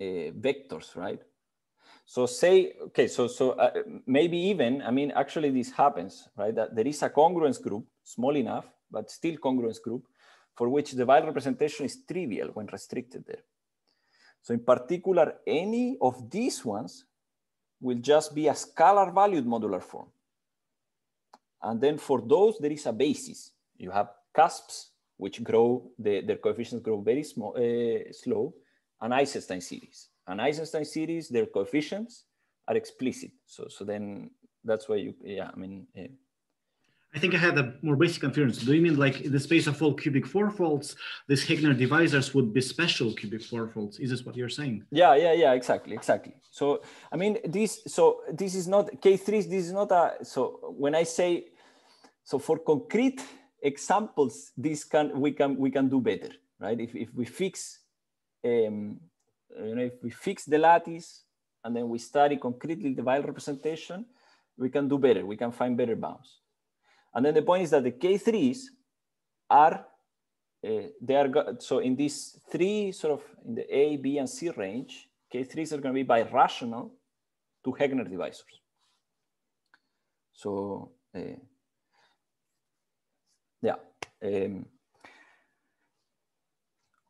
uh, vectors, right? So say, okay, so, so uh, maybe even, I mean, actually this happens, right? That there is a congruence group, small enough, but still congruence group, for which the Weil representation is trivial when restricted there. So in particular, any of these ones will just be a scalar valued modular form. And then for those, there is a basis. You have cusps, which grow, the, their coefficients grow very small, uh, slow, and Eisenstein series. And Eisenstein series, their coefficients are explicit. So, so then that's why you, yeah, I mean. Uh, I think I had a more basic inference. Do you mean like in the space of all cubic fourfolds, these Heegner divisors would be special cubic fourfolds? Is this what you're saying? Yeah, yeah, yeah, exactly, exactly. So, I mean, this, so this is not, K3s, this is not a, so when I say, so for concrete examples this can we can we can do better right if, if we fix um, you know if we fix the lattice and then we study concretely the Weil representation we can do better we can find better bounds and then the point is that the k3s are uh, they are so in these three sort of in the a b and c range k3s are going to be birational to Heegner divisors so uh, yeah. Um,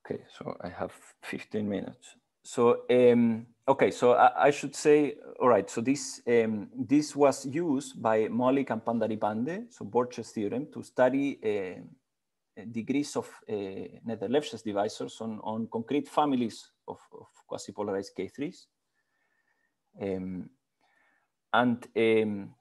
okay, so I have 15 minutes. So, um, okay, so I, I, should say, all right, so this, um, this was used by Maulik and Pandharipande, so Borcherds' theorem, to study uh, degrees of uh, divisors on, on concrete families of, of quasi-polarized K3s. Um, and um,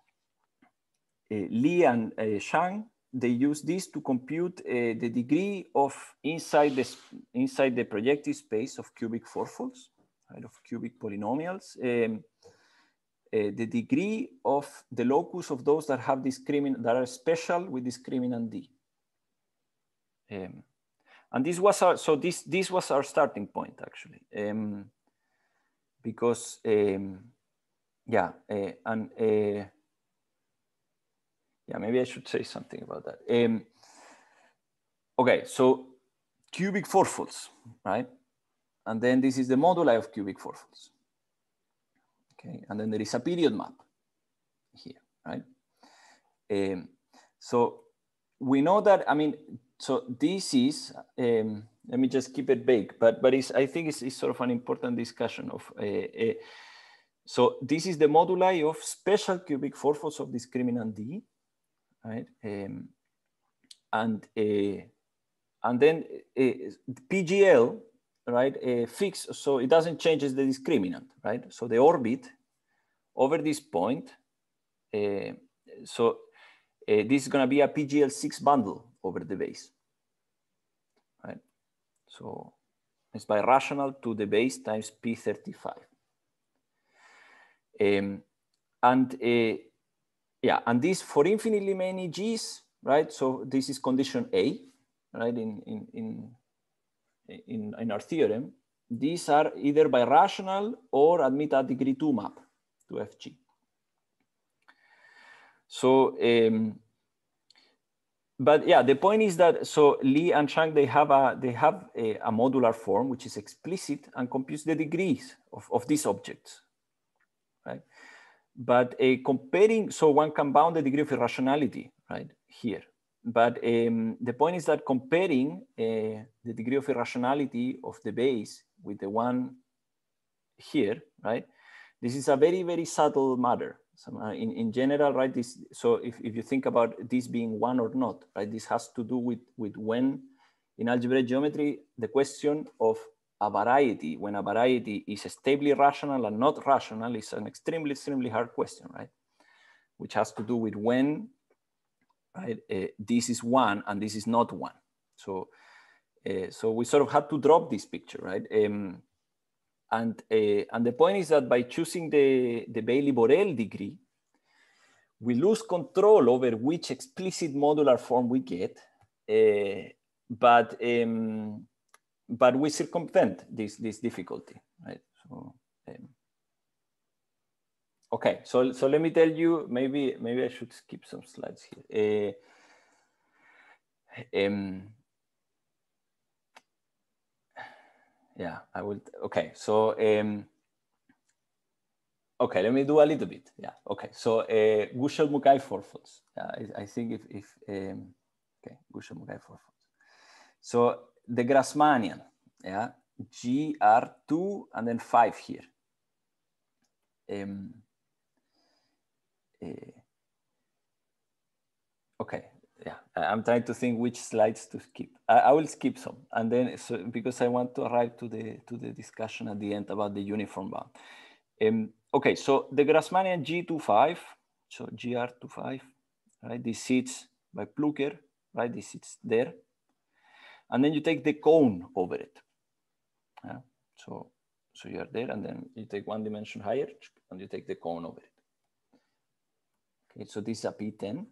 uh, Li and uh, Zhang they use this to compute uh, the degree of inside the inside the projective space of cubic fourfolds. Right, of cubic polynomials. Um, uh, the degree of the locus of those that have discriminant that are special with discriminant d. Um, and this was our so this this was our starting point actually, um, because um, yeah, uh, and uh, yeah, maybe I should say something about that. Um, okay, so cubic fourfolds, right? And then this is the moduli of cubic fourfolds. Okay, and then there is a period map here, right? Um, so we know that, I mean, so this is, um, let me just keep it vague, but, but it's, I think it's, it's sort of an important discussion of, uh, uh, so this is the moduli of special cubic fourfolds of discriminant D, right? Um, and, uh, and then uh, PGL right, uh, fixed, so it doesn't change the discriminant, right? So the orbit over this point, uh, so uh, this is gonna be a PGL6 bundle over the base, right? So it's birational to the base times P35. Um, and uh, yeah, and this for infinitely many G's, right? So this is condition A, right? In, in, in in, in our theorem, these are either birational or admit a degree two map to FG. So, um, but yeah, the point is that so Li and Zhang they have a they have a, a modular form which is explicit and computes the degrees of, of these objects, right? But uh, comparing, so one can bound the degree of irrationality, right here. But um, the point is that comparing uh, the degree of irrationality of the base with the one here, right? This is a very, very subtle matter. So, uh, in, in general, right? This, so if, if you think about this being one or not, right? This has to do with, with when in algebraic geometry, the question of a variety, when a variety is stably rational and not rational is an extremely, extremely hard question, right? Which has to do with when right? Uh, this is one and this is not one. So, uh, so we sort of had to drop this picture, right? Um, and, uh, and the point is that by choosing the, the Baily-Borel degree, we lose control over which explicit modular form we get, uh, but, um, but we circumvent this, this difficulty, right? So, um, Okay, so so let me tell you. Maybe maybe I should skip some slides here. Uh, um, yeah, I will. Okay, so um, okay, let me do a little bit. Yeah, okay. So uh, Gushel-Mukai fourfolds. Yeah, I, I, think if if um, okay, Gushel-Mukai fourfolds. So the Grassmannian. Yeah, GR2 and then five here. Um, okay, yeah, I'm trying to think which slides to skip. I, I, will skip some, and then so because I want to arrive to the to the discussion at the end about the uniform bound. Um, okay, so the Grassmannian G25, so GR25, right? This sits by Plucker, right? This sits there, and then you take the cone over it. Yeah? So so you are there, and then you take one dimension higher, and you take the cone over it. Okay, so this is a P10,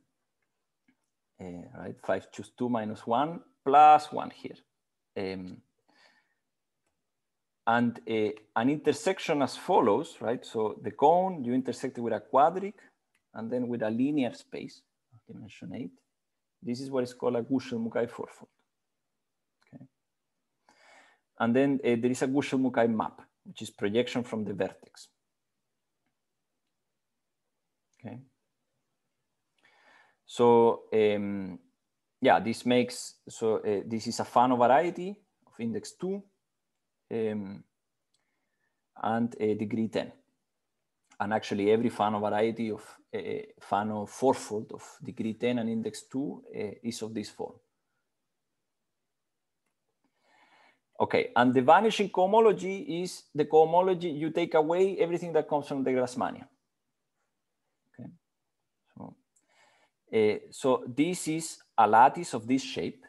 uh, right? Five choose two minus one plus one here. Um, and uh, an intersection as follows, right? So the cone, you intersect it with a quadric and then with a linear space, dimension eight. This is what is called a Gushel-Mukai fourfold. Okay. And then uh, there is a Gushel-Mukai map, which is projection from the vertex. Okay. So um, yeah, this makes, so uh, this is a Fano variety of index two um, and a degree 10. And actually every Fano variety of uh, Fano fourfold of degree 10 and index two uh, is of this form. Okay, and the vanishing cohomology is the cohomology, you take away everything that comes from the Grassmannian. Uh, so this is a lattice of this shape.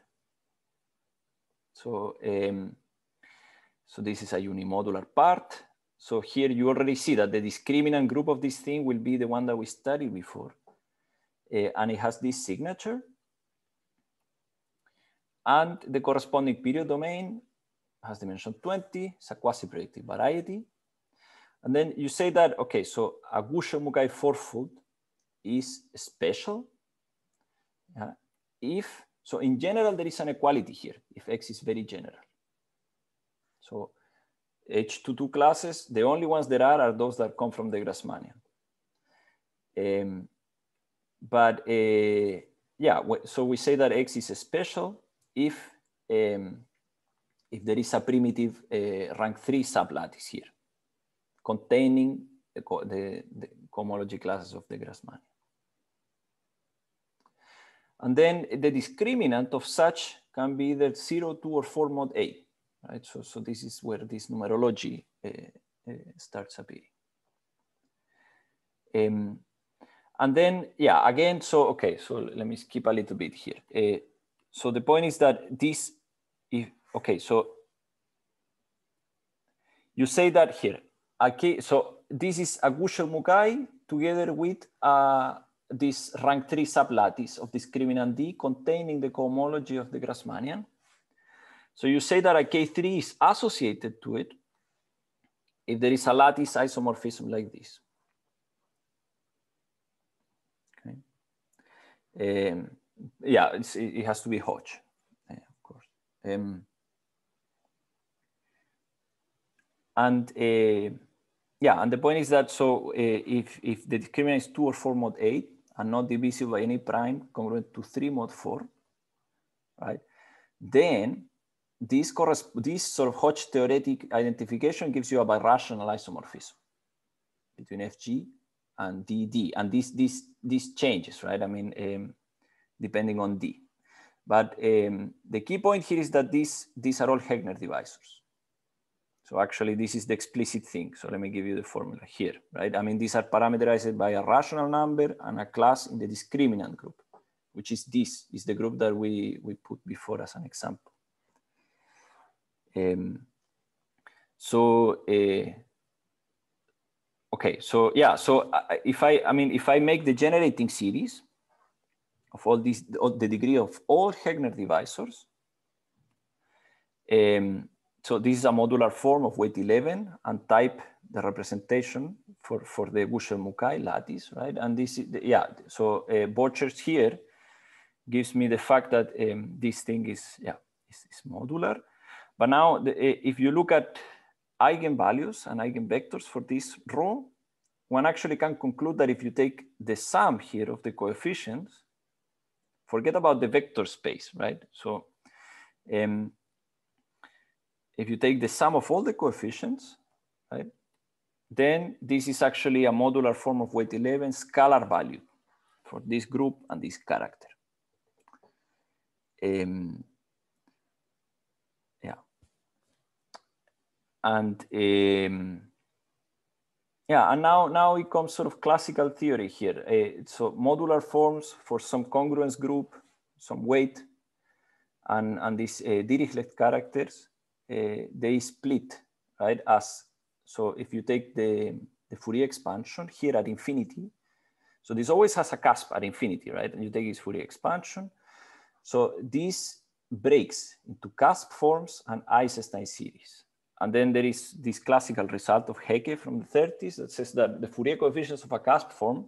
So, um, so this is a unimodular part. So here you already see that the discriminant group of this thing will be the one that we studied before. Uh, and it has this signature. And the corresponding period domain has dimension 20, it's a quasi-projective variety. And then you say that, okay, so a Gushel-Mukai fourfold is special yeah, if, so in general, there is an equality here, if X is very general. So H22 classes, the only ones there are are those that come from the Grassmannian. Um, but uh, yeah, so we say that X is special if um, if there is a primitive uh, rank three sublattice here containing the, the, the cohomology classes of the Grassmannian. And then the discriminant of such can be either zero, two, or four mod A, right? So, so this is where this numerology uh, uh, starts appearing. Um, and then, yeah, again, so, okay, so let me skip a little bit here. Uh, so the point is that this, if, okay, so you say that here, okay, so this is a Gushel Mukai together with uh, this rank 3 sublattice of discriminant D containing the cohomology of the Grassmannian. So you say that a K3 is associated to it if there is a lattice isomorphism like this. Okay. Um, yeah, it has to be Hodge, yeah, of course. Um, and uh, yeah, and the point is that so uh, if if the discriminant is two or four mod eight, and not divisible by any prime congruent to 3 mod 4, right? Then this, this sort of Hodge theoretic identification gives you a birational isomorphism between FG and DD. And this, this, this changes, right? I mean, um, depending on D. But um, the key point here is that these, these are all Heegner divisors. So actually this is the explicit thing. So let me give you the formula here, right? I mean, these are parameterized by a rational number and a class in the discriminant group, which is this, is the group that we, we put before as an example. Um, so, uh, okay, so yeah, so if I, I mean, if I make the generating series of all these, the degree of all Heegner divisors, um, so this is a modular form of weight 11 and type the representation for, for the Gushel-Mukai lattice, right? And this, is the, yeah, so uh, Borcherds here gives me the fact that um, this thing is, yeah, is, is modular. But now the, uh, if you look at eigenvalues and eigenvectors for this row, one actually can conclude that if you take the sum here of the coefficients, forget about the vector space, right? So um, if you take the sum of all the coefficients, right, then this is actually a modular form of weight 11 scalar value for this group and this character. Um, yeah. And um, yeah, and now, now it comes sort of classical theory here. Uh, so modular forms for some congruence group, some weight, and, and these uh, Dirichlet characters uh, they split, right? As so, if you take the the Fourier expansion here at infinity, so this always has a cusp at infinity, right? And you take its Fourier expansion. So this breaks into cusp forms and Eisenstein series. And then there is this classical result of Hecke from the 30s that says that the Fourier coefficients of a cusp form,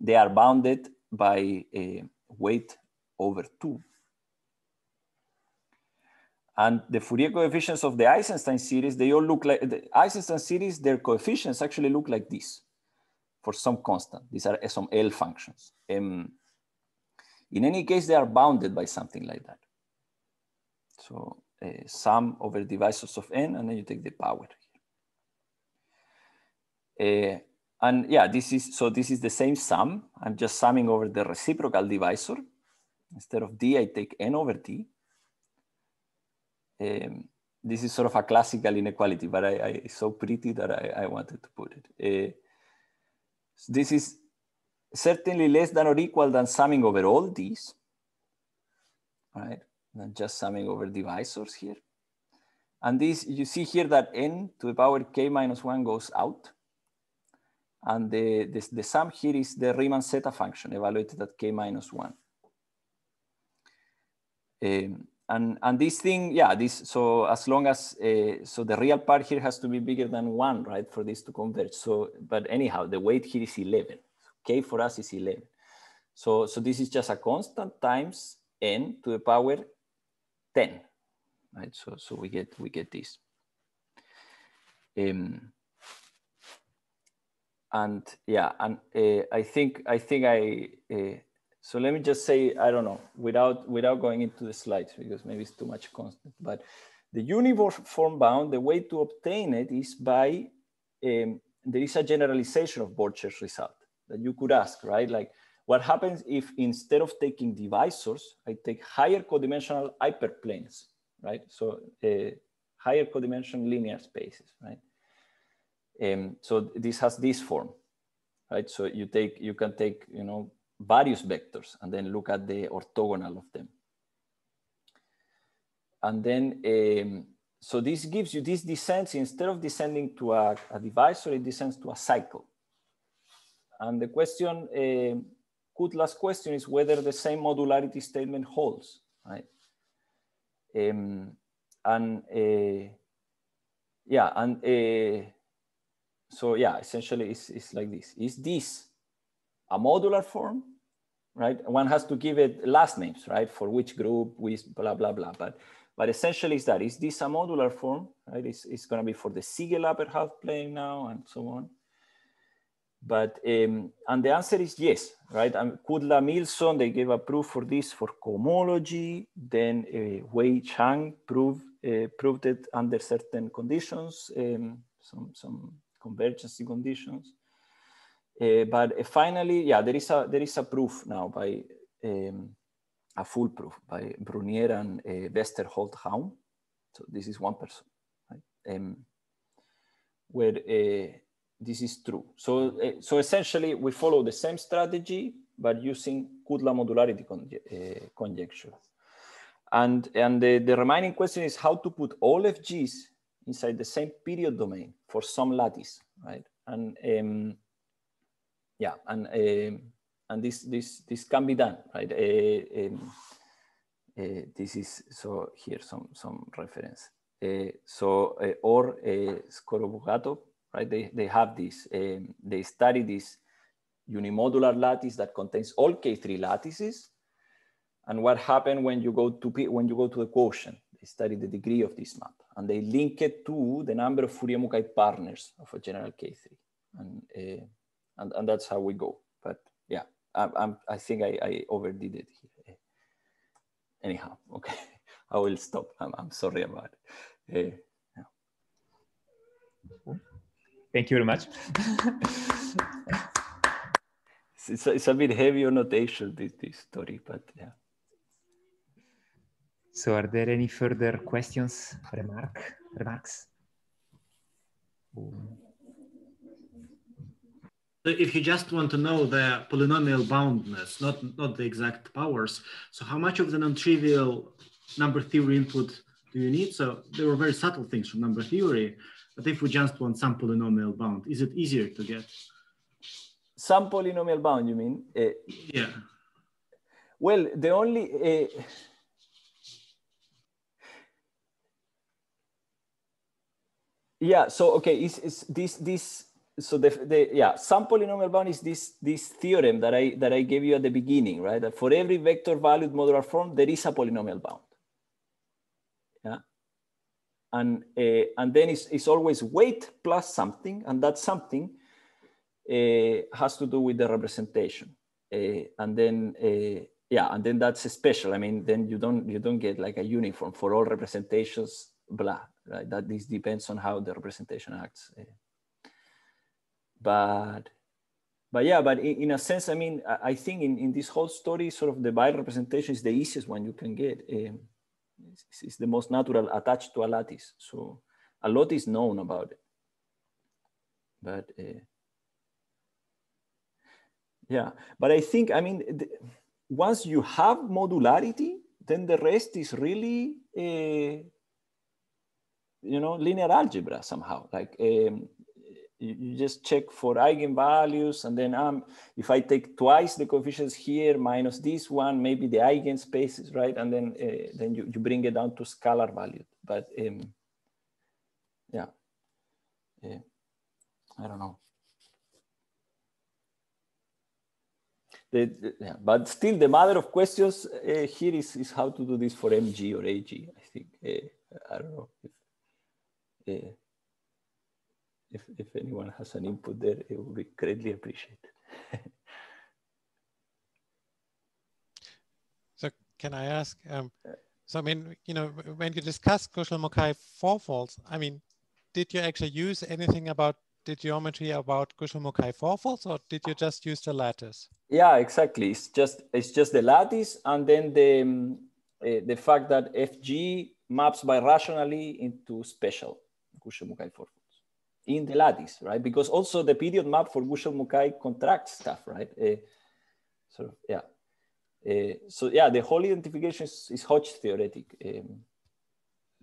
they are bounded by a weight over two. And the Fourier coefficients of the Eisenstein series, they all look like the Eisenstein series, their coefficients actually look like this for some constant. These are some L functions. Um, in any case, they are bounded by something like that. So uh, sum over divisors of n, and then you take the power. Uh, and yeah, this is, so this is the same sum. I'm just summing over the reciprocal divisor. Instead of d, I take n over d um, this is sort of a classical inequality, but I, I it's so pretty that I, I wanted to put it. Uh, so this is certainly less than or equal than summing over all these, right? Not just summing over divisors here. And this, you see here that n to the power k minus one goes out. And the, the, the sum here is the Riemann zeta function evaluated at k minus one. Um, and, and this thing, yeah, this, so as long as, uh, so the real part here has to be bigger than one, right, for this to converge. So, but anyhow, the weight here is 11. K for us is 11. So, so this is just a constant times n to the power 10, right? So, so we get, we get this. Um, and yeah, and uh, I think, I think I, uh, so let me just say, I don't know, without, without going into the slides, because maybe it's too much constant, but the uniform form bound, the way to obtain it is by, um, there is a generalization of Borcherds' result that you could ask, right? Like what happens if instead of taking divisors, I take higher codimensional hyperplanes, right? So uh, higher codimension linear spaces, right? Um, so this has this form, right? So you take, you can take, you know, various vectors and then look at the orthogonal of them. And then, um, so this gives you, this descends, instead of descending to a, a divisor, it descends to a cycle. And the question, uh, last question is whether the same modularity statement holds, right? Um, and uh, yeah, and uh, so yeah, essentially it's, it's like this. Is this a modular form, right? One has to give it last names, right? For which group, with blah, blah, blah. But, but essentially is that, is this a modular form, right? It's, it's gonna be for the Siegel upper half plane now and so on. But, um, and the answer is yes, right? And Kudla Millson, they gave a proof for this for cohomology. Then uh, Wei Zhang proved, uh, proved it under certain conditions, um, some, some convergence conditions. Uh, but finally, yeah, there is a there is a proof now by um, a full proof by Bruinier and uh, Westerholt-Raum. So this is one person, right? Um, where uh, this is true. So uh, so essentially, we follow the same strategy but using Kudla modularity uh, conjecture. And and the, the remaining question is how to put all FGs inside the same period domain for some lattice, right? And um, yeah, and uh, and this this this can be done, right? Uh, um, uh, this is so here some some reference. Uh, so uh, or uh, Scorobugato, right? They they have this. Um, they study this unimodular lattice that contains all K3 lattices. And what happened when you go to when you go to the quotient? They study the degree of this map, and they link it to the number of Fourier-Mukai partners of a general K3. And and, and that's how we go. But yeah, I, I'm, I think I, I overdid it here. Anyhow, [LAUGHS] okay, I will stop. I'm, I'm sorry about it. Uh, yeah. Thank you very much. it's, a, it's a bit heavy on notation, this, this story, but yeah. So are there any further questions, remark, remarks? If you just want to know the polynomial boundness, not, not the exact powers, so how much of the non-trivial number theory input do you need? So there were very subtle things from number theory, but if we just want some polynomial bound, is it easier to get? Some polynomial bound, you mean? Uh, yeah. Well, the only... Uh, yeah, so okay, is, is this, this so the, the yeah some polynomial bound is this this theorem that I that I gave you at the beginning, right? That for every vector valued modular form, there is a polynomial bound. Yeah, and uh, and then it's, it's always weight plus something, and that something uh, has to do with the representation, uh, and then yeah, and then that's special. I mean, then you don't you don't get like a uniform for all representations, blah, right? That this depends on how the representation acts but but yeah, but in, in, a sense, I mean, I think in, in this whole story, sort of the Weil representation is the easiest one you can get. Um, it's, it's, the most natural attached to a lattice. So a lot is known about it. But uh, yeah, but I think, I mean, the, once you have modularity, then the rest is really uh, you know, linear algebra somehow. Like um, you, you, just check for eigenvalues, and then um, if I take twice the coefficients here minus this one, maybe the eigenspaces, right? And then uh, then you, you bring it down to scalar value. But um, yeah, yeah, I don't know. The, the, yeah, but still, the mother of questions uh, here is, is how to do this for MG or AG. I think uh, I don't know if if anyone has an input there, it would be greatly appreciated. [LAUGHS] so, can I ask? Um, so, I mean, you know, when you discuss Gushel-Mukai fourfolds, I mean, did you actually use anything about the geometry about Gushel-Mukai fourfolds, or did you just use the lattice? Yeah, exactly. It's just it's just the lattice, and then the um, uh, the fact that FG maps birationally into special Gushel-Mukai fourfolds in the lattice, right? Because also the period map for Gushel-Mukai contracts stuff, right? Uh, so yeah. Uh, so yeah, the whole identification is, is Hodge theoretic. Um,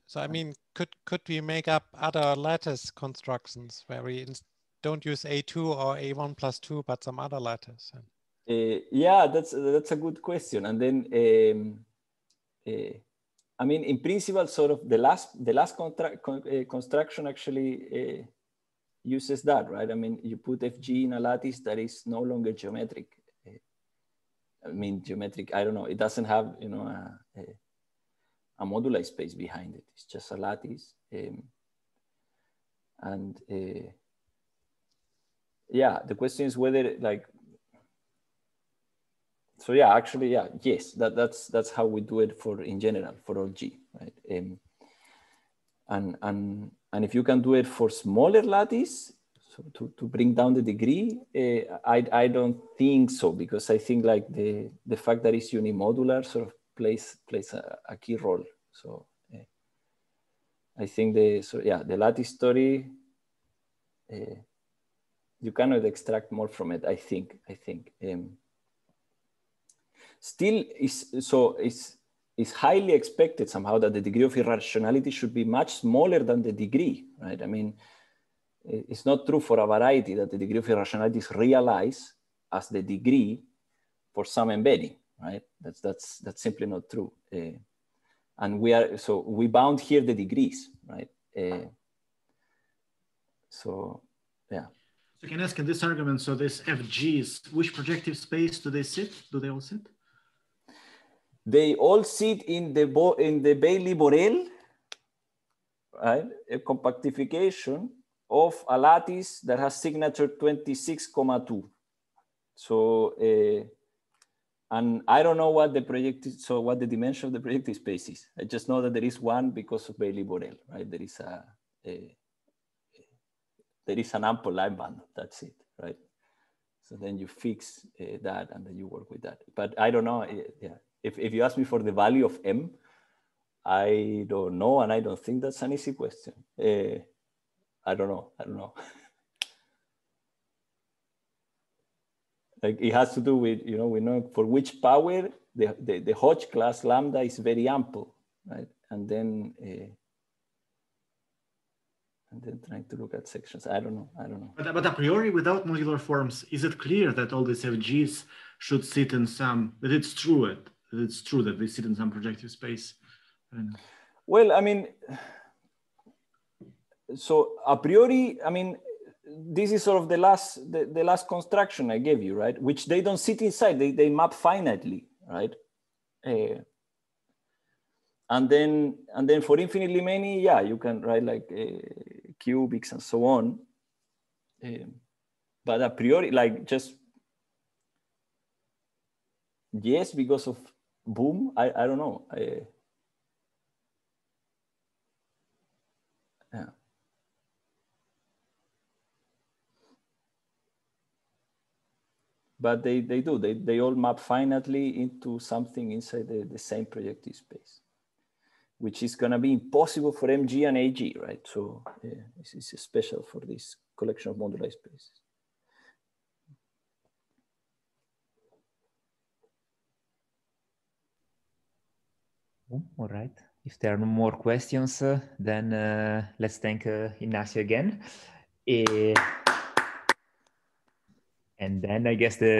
so I mean, could could we make up other lattice constructions where we don't use A2 or A1 plus 2, but some other lattice? Uh, yeah, that's that's a good question. And then, um, uh, I mean, in principle, sort of the last the last contract, con uh, construction actually uh, uses that, right? I mean, you put FG in a lattice that is no longer geometric. Uh, I mean, geometric. I don't know. It doesn't have, you know, a, a a moduli space behind it. It's just a lattice. Um, and uh, yeah, the question is whether like, so yeah, actually, yeah, yes, that, that's that's how we do it for in general for all G, right? Um, and and and if you can do it for smaller lattice, so to, to bring down the degree, uh, I I don't think so because I think like the the fact that it's unimodular sort of plays plays a, a key role. So uh, I think the so yeah the lattice story uh, you cannot extract more from it. I think I think um, still is so it's it's highly expected somehow that the degree of irrationality should be much smaller than the degree, right? I mean, it's not true for a variety that the degree of irrationality is realized as the degree for some embedding right? That's that's that's simply not true. Uh, and we are so we bound here the degrees, right? Uh, so yeah. So can ask in this argument, so this FGs, which projective space do they sit? Do they all sit? They all sit in the in the Baily-Borel, right? A compactification of a lattice that has signature 26,2. So uh, and I don't know what the project is, so what the dimension of the projective space is. I just know that there is one because of Baily Borel, right? There is a, a, there is an ample line bundle, that's it, right? So then you fix uh, that and then you work with that. But I don't know, eh, yeah. If, if you ask me for the value of M, I don't know, and I don't think that's an easy question. Uh, I don't know, I don't know. like it has to do with you know we know for which power the the, the Hodge class lambda is very ample right and then uh, and then trying to look at sections i don't know i don't know but, but a priori without modular forms is it clear that all these fgs should sit in some that it's true it it's true that they sit in some projective space well i mean so a priori i mean this is sort of the last the, the last construction I gave you, right? Which they don't sit inside; they they map finitely, right? Uh, and then and then for infinitely many, yeah, you can write like uh, cubics and so on. Um, but a priori, like just yes, because of boom, I I don't know. I, but they, they do, they, they all map finitely into something inside the, the same projective space, which is gonna be impossible for MG and AG, right? So yeah, this is special for this collection of moduli spaces. All right. if there are no more questions, uh, then uh, let's thank uh, Ignacio again. Eh, and then I guess the